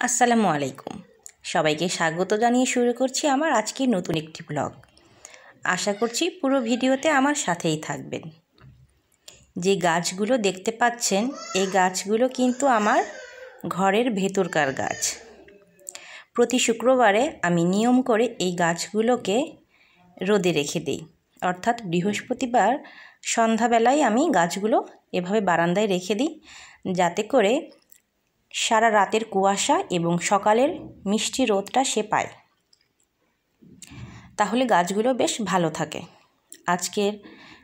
আসসালামু আলাইকুম। সবাইকে স্বাগত জানিয়ে শুরু করছি আমার আজকের নতুন একটি ব্লগ। আশা করছি পুরো ভিডিওতে আমার সাথেই থাকবেন। যে গাছগুলো দেখতে পাচ্ছেন এই গাছগুলো কিন্তু আমার ঘরের ভেতরকার গাছ। প্রতি শুক্রবারে আমি নিয়ম করে এই গাছগুলোকে রোদে রেখে দিই। অর্থাৎ বৃহস্পতিবার সন্ধ্যাবেলায় আমি গাছগুলো এভাবে বারান্দায় রেখে দিই, যাতে করে সারা রাতের কুয়াশা এবং সকালের মিষ্টি রোদটা সে পায়। তাহলে গাছগুলো বেশ ভালো থাকে। আজকের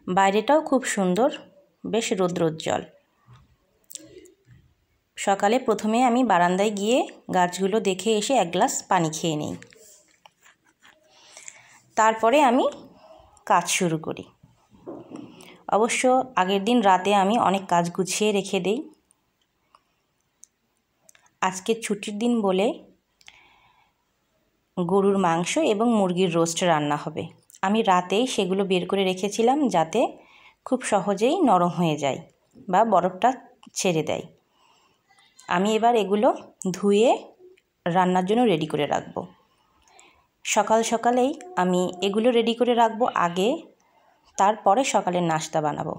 বাইরেটাও খুব সুন্দর, বেশ রৌদ্রোজ্জ্বল। সকালে প্রথমে আমি বারান্দায় গিয়ে গাছগুলো দেখে এসে এক গ্লাস পানি খেয়ে নিই। তারপরে আমি কাজ শুরু করি। অবশ্য আগের দিন রাতে আমি অনেক কাজ গুছিয়ে রেখে দিই। আজকে ছুটির দিন বলে গরুর মাংস এবং মুরগির রোস্ট রান্না হবে। আমি রাতেই সেগুলো বের করে রেখেছিলাম যাতে খুব সহজেই নরম হয়ে যায় বা বরফটা ছেড়ে দেয়। আমি এবার এগুলো ধুয়ে রান্নার জন্য রেডি করে রাখব। সকাল সকালেই আমি এগুলো রেডি করে রাখব আগে, তারপরে সকালের নাস্তা বানাবো।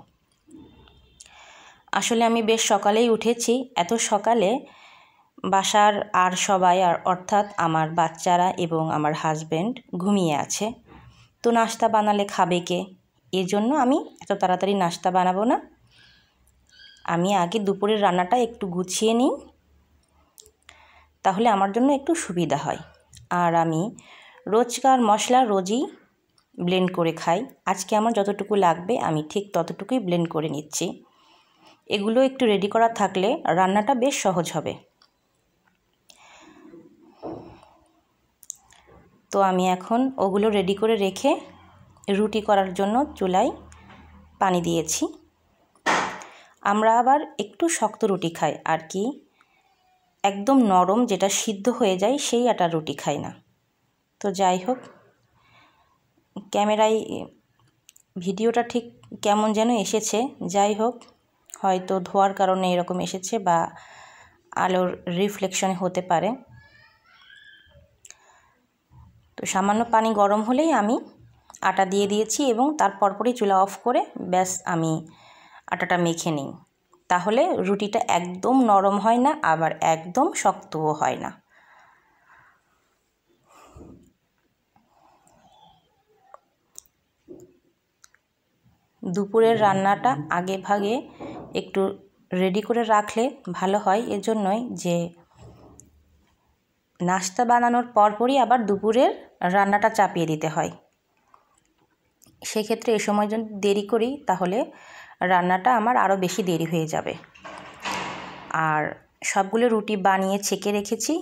আসলে আমি বেশ সকালেই উঠেছি। এত সকালে বাসার আর সবাই আর অর্থাৎ আমার বাচ্চারা এবং আমার হাজব্যান্ড ঘুমিয়ে আছে। তো নাস্তা বানালে খাবে কে? এর জন্য আমি এত তাড়াতাড়ি নাস্তা বানাবো না। আমি আগে দুপুরের রান্নাটা একটু গুছিয়ে নিই। তাহলে আমার জন্য একটু সুবিধা হয়। আর আমি রোজকার মশলা রোজই ব্লেন্ড করে খাই। আজকে আমার যতটুকু লাগবে আমি ঠিক ততটুকুই ব্লেন্ড করে নিচ্ছি। এগুলো একটু রেডি করা থাকলে রান্নাটা বেশ সহজ হবে। তো আমি এখন ওগুলো রেডি করে রেখে রুটি করার জন্য চুলায় পানি দিয়েছি। আমরা আবার একটু শক্ত রুটি খাই, আর কি? একদম নরম যেটা সিদ্ধ হয়ে যায় সেই আটার রুটি খাই না। তো যাই হোক, ক্যামেরায় ভিডিওটা ঠিক কেমন যেন এসেছে, যাই হোক, হয়তো ধোয়ার কারণে এরকম এসেছে বা আলোর রিফ্লেকশনে হতে পারে। তো সামান্য পানি গরম হলেই আমি আটা দিয়ে দিয়েছি এবং তার পরপরই চুলা অফ করে ব্যাস আমি আটাটা মেখে নিই। তাহলে রুটিটা একদম নরম হয় না, আবার একদম শক্তও হয় না। দুপুরের রান্নাটা আগে ভাগে একটু রেডি করে রাখলে ভালো হয়। এজন্যই যে নাস্তা বানানোর পরপরই আবার দুপুরের রান্নাটা চাপিয়ে দিতে হয়। সেক্ষেত্রে এ সময় যদি দেরি করি, তাহলে রান্নাটা আমার আরও বেশি দেরি হয়ে যাবে। আর সবগুলো রুটি বানিয়ে ছেঁকে রেখেছি।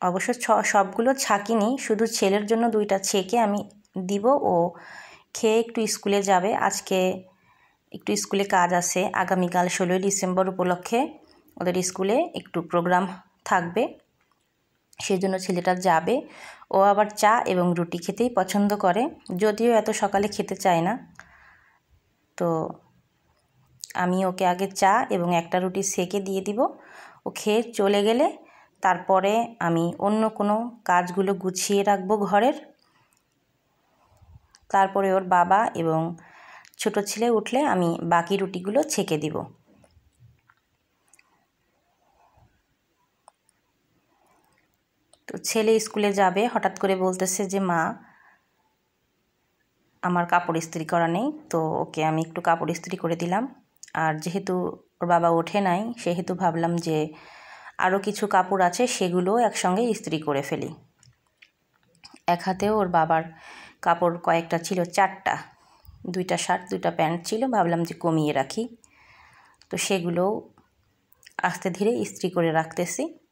অবশ্য সবগুলো ছাকিনি, শুধু ছেলের জন্য দুইটা ছেঁকে আমি দিব। ও খেয়ে একটু স্কুলে যাবে। আজকে একটু স্কুলে কাজ আছে। আগামীকাল ষোলোই ডিসেম্বর উপলক্ষে ওদের স্কুলে একটু প্রোগ্রাম থাকবে। সেই জন্য ছেলেটা যাবে। ও আবার চা এবং রুটি খেতেই পছন্দ করে। যদিও এত সকালে খেতে চায় না। তো আমি ওকে আগে চা এবং একটা রুটি সেকে দিয়ে দিব। ও খেয়ে চলে গেলে তারপরে আমি অন্য কোনো কাজগুলো গুছিয়ে রাখব ঘরের। তারপরে ওর বাবা এবং ছোট ছেলে উঠলে আমি বাকি রুটিগুলো ছেঁকে দিব। তো ছেলে স্কুলে যাবে, হঠাৎ করে বলতেছে যে, মা, আমার কাপড় ইস্ত্রি করা নেই, তো ওকে আমি একটু কাপড় ইস্ত্রি করে দিলাম। আর যেহেতু ওর বাবা ওঠে নাই, সেহেতু ভাবলাম যে আরও কিছু কাপড় আছে সেগুলোও একসঙ্গে ইস্ত্রি করে ফেলি। এক হাতেও ওর বাবার কাপড় কয়েকটা ছিল, চারটা। দুইটা শার্ট, দুইটা প্যান্ট ছিল, ভাবলাম যে কমিয়ে রাখি। তো সেগুলোও আস্তে ধীরে ইস্ত্রি করে রাখতেছি।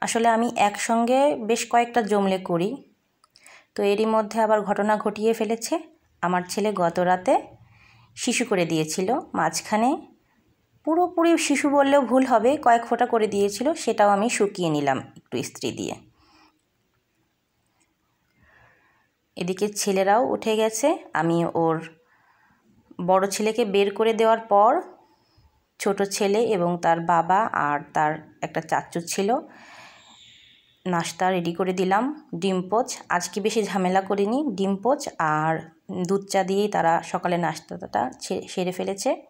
আসলে আমি একসঙ্গে বেশ কয়েকটা জমলে করি। তো এরই মধ্যে আবার ঘটনা ঘটিয়ে ফেলেছে। আমার ছেলে গত রাতে শিশু করে দিয়েছিল। মাঝখানে পুরোপুরি শিশু বললেও ভুল হবে, কয়েক ফোঁটা করে দিয়েছিল, সেটাও আমি শুকিয়ে নিলাম একটু ইস্ত্রি দিয়ে। এদিকে ছেলেরাও উঠে গেছে। আমি ওর বড় ছেলেকে বের করে দেওয়ার পর ছোট ছেলে এবং তার বাবা আর তার একটা চাচু ছিল। নাস্তা রেডি করে দিলাম। ডিম পোচ, আজকে বেশি ঝামেলা করিনি। ডিম পোচ আর দুধ চা দিয়েই তারা সকালে নাস্তাটা সেরে ফেলেছে।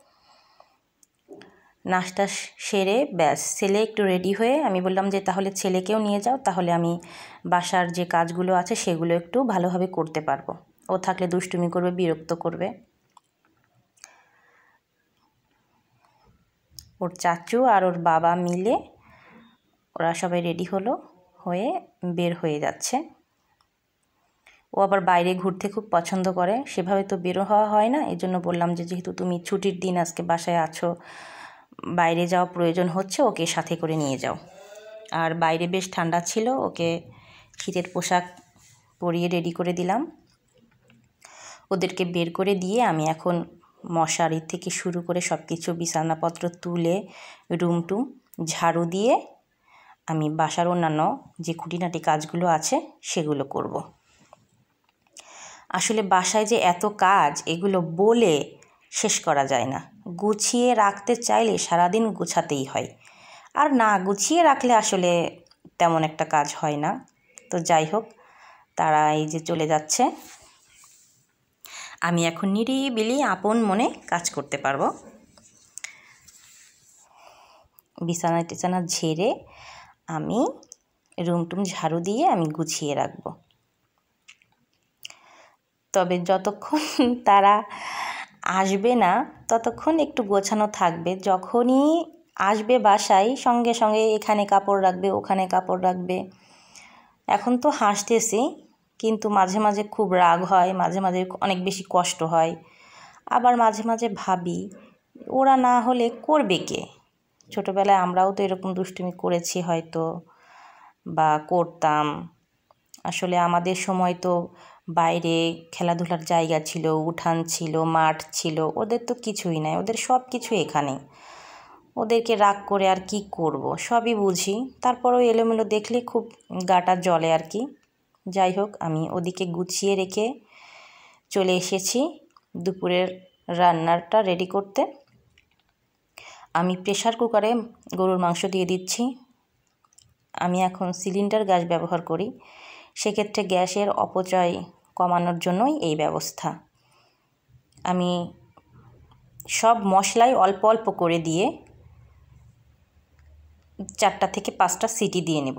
নাস্তা সেরে ব্যাস, ছেলে একটু রেডি হয়ে আমি বললাম যে, তাহলে ছেলেকেও নিয়ে যাও, তাহলে আমি বাসার যে কাজগুলো আছে সেগুলো একটু ভালোভাবে করতে পারব। ও থাকলে দুষ্টুমি করবে, বিরক্ত করবে। ওর চাচু আর ওর বাবা মিলে ওরা সবাই রেডি হলো। হয়ে বের হয়ে যাচ্ছে। ও আবার বাইরে ঘুরতে খুব পছন্দ করে। সেভাবে তো বেরো হওয়া হয় না। এই জন্য বললাম যে, যেহেতু তুমি ছুটির দিন আজকে বাসায় আছো, বাইরে যাওয়া প্রয়োজন হচ্ছে, ওকে সাথে করে নিয়ে যাও। আর বাইরে বেশ ঠান্ডা ছিল, ওকে শীতের পোশাক পরিয়ে রেডি করে দিলাম। ওদেরকে বের করে দিয়ে আমি এখন মশারি থেকে শুরু করে সব কিছু বিছানাপত্র তুলে, রুম টুম, ঝাড়ু দিয়ে আমি বাসার অন্যান্য যে খুঁটিনাটি কাজগুলো আছে, সেগুলো করব। আসলে বাসায় যে এত কাজ, এগুলো বলে শেষ করা যায় না। গুছিয়ে রাখতে চাইলে সারাদিন গুছাতেই হয়। আর না গুছিয়ে রাখলে আসলে তেমন একটা কাজ হয় না। তো যাই হোক, তারা এই যে চলে যাচ্ছে। আমি এখন নিরিবিলি আপন মনে কাজ করতে পারব। বিছানা টিছানা ঝেড়ে আমি রুম টুম ঝাড়ু দিয়ে আমি গুছিয়ে রাখব। তবে যতক্ষণ তারা আসবে না, ততক্ষণ একটু গোছানো থাকবে। যখনই আসবে বাসায়, সঙ্গে সঙ্গে এখানে কাপড় রাখবে, ওখানে কাপড় রাখবে। এখন তো হাসতেছি, কিন্তু মাঝে মাঝে খুব রাগ হয়, মাঝে মাঝে অনেক বেশি কষ্ট হয়। আবার মাঝে মাঝে ভাবি, ওরা না হলে করবে কে? ছোটোবেলায় আমরাও তো এরকম দুষ্টুমি করেছি হয়তো বা করতাম। আসলে আমাদের সময় তো বাইরে খেলাধুলার জায়গা ছিল, উঠান ছিল, মাঠ ছিল, ওদের তো কিছুই নাই, ওদের সব কিছু এখানে। ওদেরকে রাগ করে আর কি করব, সবই বুঝি। তারপরেও এলোমেলো দেখলে খুব গাটা জলে আর কি। যাই হোক, আমি ওদিকে গুছিয়ে রেখে চলে এসেছি দুপুরের রান্নাটা রেডি করতে। আমি প্রেশার কুকারে গরুর মাংস দিয়ে দিচ্ছি। আমি এখন সিলিন্ডার গ্যাস ব্যবহার করি। সেক্ষেত্রে গ্যাসের অপচয় কমানোর জন্যই এই ব্যবস্থা। আমি সব মশলাই অল্প অল্প করে দিয়ে চারটা থেকে পাঁচটা সিটি দিয়ে নেব।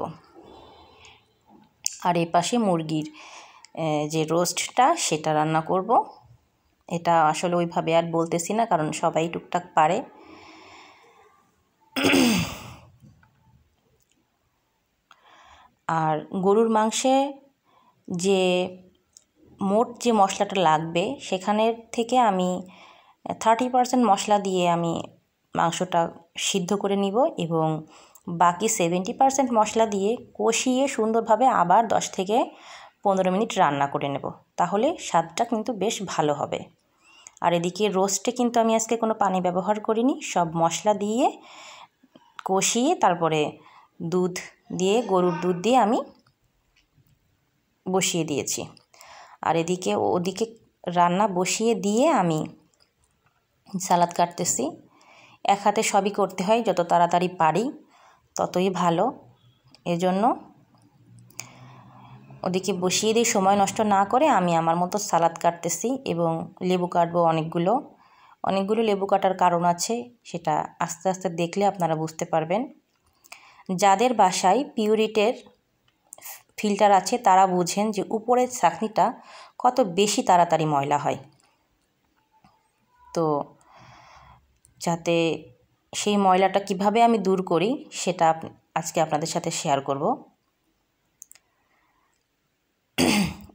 আর এ পাশে মুরগির যে রোস্টটা, সেটা রান্না করব। এটা আসলে ওইভাবে আর বলতেছি না, কারণ সবাই টুকটাক পারে। আর গরুর মাংসে যে মোট যে মশলাটা লাগবে, সেখানের থেকে আমি থার্টি পারসেন্ট মশলা দিয়ে আমি মাংসটা সিদ্ধ করে নিব এবং বাকি সেভেন্টি পারসেন্ট মশলা দিয়ে কষিয়ে সুন্দরভাবে আবার দশ থেকে পনেরো মিনিট রান্না করে নেব। তাহলে স্বাদটা কিন্তু বেশ ভালো হবে। আর এদিকে রোস্টে কিন্তু আমি আজকে কোনো পানি ব্যবহার করিনি, সব মশলা দিয়ে কষিয়ে তারপরে দুধ দিয়ে, গরুর দুধ দিয়ে আমি বসিয়ে দিয়েছি। আর এদিকে, ওদিকে রান্না বসিয়ে দিয়ে আমি সালাদ কাটতেছি। এক হাতে সবই করতে হয়, যত তাড়াতাড়ি পারি ততই ভালো। এজন্য ওদিকে বসিয়ে দিয়ে সময় নষ্ট না করে আমি আমার মতো সালাদ কাটতেছি এবং লেবু কাটবো অনেকগুলো। অনেকগুলো লেবু কাটার কারণ আছে, সেটা আস্তে আস্তে দেখলে আপনারা বুঝতে পারবেন। যাদের বাসায় পিউরিটের ফিল্টার আছে, তারা বুঝেন যে উপরের চাকনিটা কত বেশি তাড়াতাড়ি ময়লা হয়। তো যাতে সেই ময়লাটা কীভাবে আমি দূর করি, সেটা আজকে আপনাদের সাথে শেয়ার করব।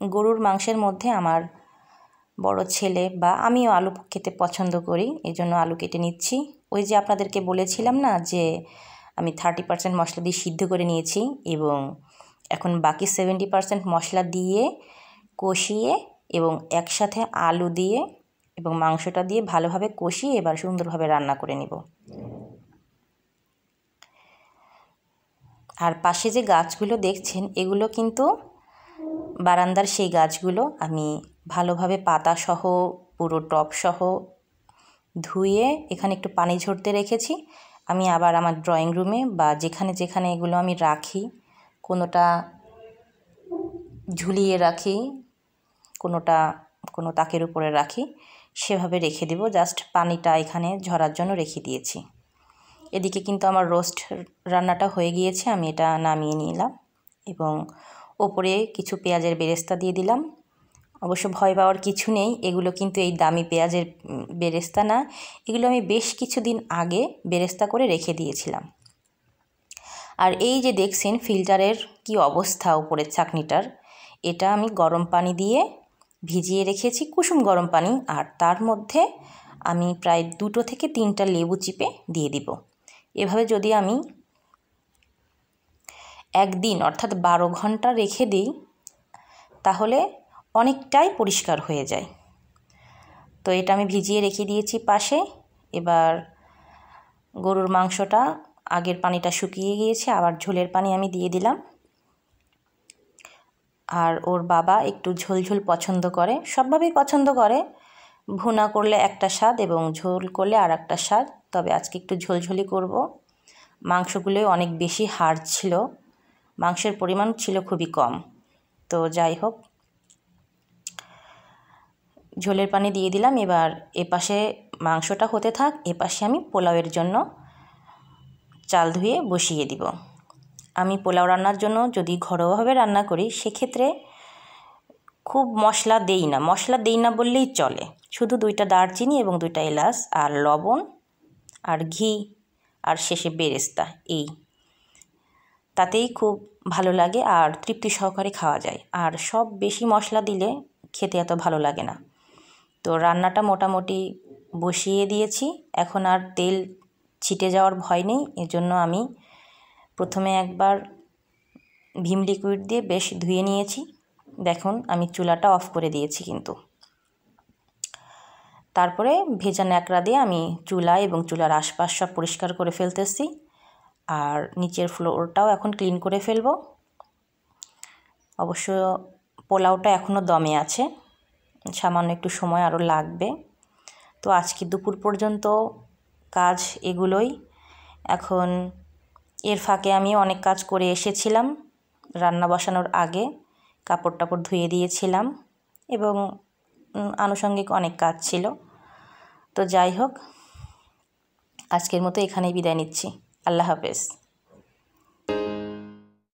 গরুর মাংসের মধ্যে আমার বড় ছেলে বা আমিও আলু খেতে পছন্দ করি এই জন্য আলু কেটে নিচ্ছি। ওই যে আপনাদেরকে বলেছিলাম না যে আমি থার্টি পার্সেন্ট মশলা দিয়ে সিদ্ধ করে নিয়েছি এবং এখন বাকি সেভেন্টি পার্সেন্ট মশলা দিয়ে কষিয়ে এবং একসাথে আলু দিয়ে এবং মাংসটা দিয়ে ভালোভাবে কষিয়ে এবার সুন্দরভাবে রান্না করে নিব। আর পাশে যে গাছগুলো দেখছেন, এগুলো কিন্তু বারান্দার সেই গাছগুলো আমি ভালোভাবে পাতাসহ পুরো টপসহ ধুয়ে এখানে একটু পানি ঝরতে রেখেছি। আমি আবার আমার ড্রয়িং রুমে বা যেখানে যেখানে এগুলো আমি রাখি, কোনোটা ঝুলিয়ে রাখি, কোনোটা, কোনো তাকের উপরে রাখি, সেভাবে রেখে দেব। জাস্ট পানিটা এখানে ঝরার জন্য রেখে দিয়েছি। এদিকে কিন্তু আমার রোস্ট রান্নাটা হয়ে গিয়েছে, আমি এটা নামিয়ে নিলাম এবং ওপরে কিছু পেঁয়াজের বেরেস্তা দিয়ে দিলাম। অবশ্য ভয় পাওয়ার কিছু নেই। এগুলো কিন্তু এই দামি পেঁয়াজের বেরেস্তা না। এগুলো আমি বেশ কিছুদিন আগে বেরেস্তা করে রেখে দিয়েছিলাম। আর এই যে দেখছেন ফিল্টারের কি অবস্থা উপরের চাকনিটার, এটা আমি গরম পানি দিয়ে ভিজিয়ে রেখেছি, কুসুম গরম পানি। আর তার মধ্যে আমি প্রায় দুটো থেকে তিনটা লেবু চিপে দিয়ে দিব। এভাবে যদি আমি একদিন, অর্থাৎ বারো ঘণ্টা রেখে দিই, তাহলে অনেকটাই পরিষ্কার হয়ে যায়। তো এটা আমি ভিজিয়ে রেখে দিয়েছি পাশে। এবার গরুর মাংসটা আগের পানিটা শুকিয়ে গিয়েছে, আবার ঝোলের পানি আমি দিয়ে দিলাম। আর ওর বাবা একটু ঝোলঝোল পছন্দ করে, সবভাবেই পছন্দ করে। ভুনা করলে একটা স্বাদ এবং ঝোল করলে আর একটা স্বাদ, তবে আজকে একটু ঝোলঝোলি করব। মাংসগুলো অনেক বেশি হাড় ছিল, মাংসের পরিমাণ ছিল খুবই কম। তো যাই হোক ঝোলের পানি দিয়ে দিলাম। এবার এপাশে মাংসটা হতে থাক, এপাশে আমি পোলাওয়ের জন্য চাল ধুয়ে বসিয়ে দিব। আমি পোলাও রান্নার জন্য যদি ঘরোয়াভাবে রান্না করি, সেক্ষেত্রে খুব মশলা দেই না। মশলা দেই না বললেই চলে। শুধু দুইটা দারচিনি এবং দুইটা এলাচ আর লবণ আর ঘি আর শেষে বেরেস্তা, এই। তাতেই খুব ভালো লাগে আর তৃপ্তি সহকারে খাওয়া যায়। আর সব বেশি মশলা দিলে খেতে এত ভালো লাগে না। তো রান্নাটা মোটামুটি বসিয়ে দিয়েছি। এখন আর তেল ছিটে যাওয়ার ভয় নেই। এজন্য আমি প্রথমে একবার ভীম লিকুইড দিয়ে বেশ ধুয়ে নিয়েছি। দেখুন, আমি চুলাটা অফ করে দিয়েছি কিন্তু। তারপরে ভেজা ন্যাকড়া দিয়ে আমি চুলা এবং চুলার আশপাশ সব পরিষ্কার করে ফেলতেছি। আর নিচের ফ্লোরটাও এখন ক্লিন করে ফেলব। অবশ্য পোলাওটা এখনও দমে আছে। সামান্য একটু সময় আরও লাগবে। তো আজকে দুপুর পর্যন্ত কাজ এগুলোই। এখন এর ফাঁকে আমি অনেক কাজ করে এসেছিলাম, রান্না বসানোর আগে কাপড় টাপড় ধুয়ে দিয়েছিলাম এবং আনুষঙ্গিক অনেক কাজ ছিল। তো যাই হোক, আজকের মতো এখানেই বিদায় নিচ্ছি। আল্লাহ হাফেজ।